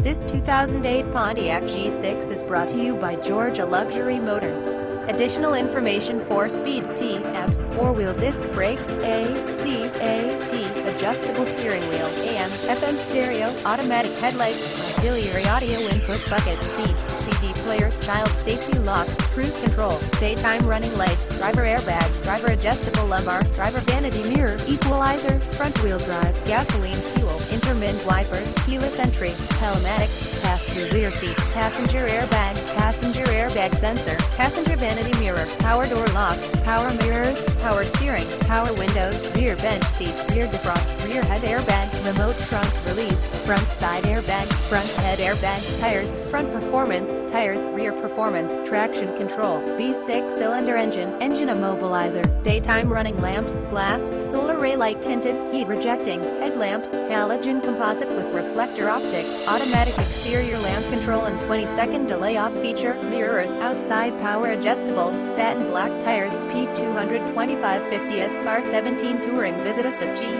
This 2008 Pontiac G6 is brought to you by Georgia Luxury Motors. Additional information for speed, T, four-wheel disc brakes, A, C, A, T, adjustable steering wheel, AM, FM stereo, automatic headlights, auxiliary audio input bucket, seats, Child safety locks, cruise control, daytime running lights, driver airbag, driver adjustable lumbar, driver vanity mirror, equalizer, front wheel drive, gasoline fuel, intermittent wipers, keyless entry, telematics, passenger rear seat, passenger airbag, passenger airbag sensor, passenger vanity mirror, power door locks, power mirrors, power steering, power windows, rear bench seats, rear defrost, rear head airbag, remote trunk release, front side airbag, front head airbag, tires, front performance, tires, rear performance, traction control, V6 cylinder engine, engine immobilizer, daytime running lamps, glass, solar ray light tinted, heat rejecting, headlamps, halogen composite with reflector optic, automatic exterior lamp control and 20 second delay off feature, mirrors, outside power adjustable, satin black tires, P225 50th R17 Touring. Visit us at G